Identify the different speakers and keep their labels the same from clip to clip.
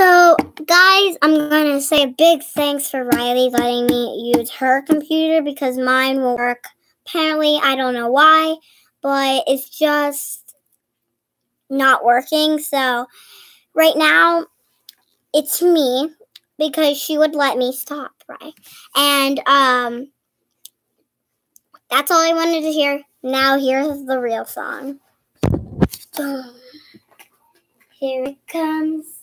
Speaker 1: So, guys, I'm going to say a big thanks for Riley letting me use her computer because mine will work. Apparently, I don't know why, but it's just not working. So, right now, it's me because she would let me stop, right? And um that's all I wanted to hear. Now here's the real song. Here it comes.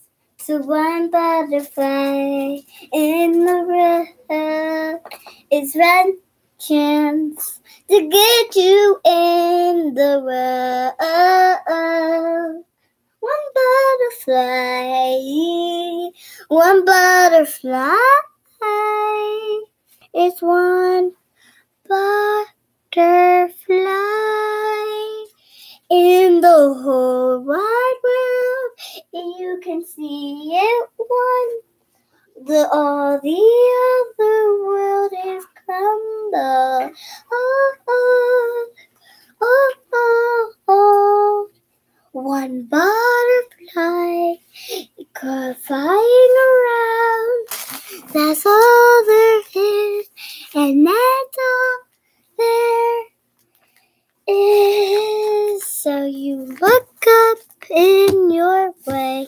Speaker 1: So one butterfly in the road is one chance to get you in the world. One butterfly, one butterfly. It's one butterfly in the whole world. You can see it one. The all the other world is crumble. Oh, oh, oh, oh, oh. One butterfly flying around. That's all there is, and that's all there is. So you look up in your way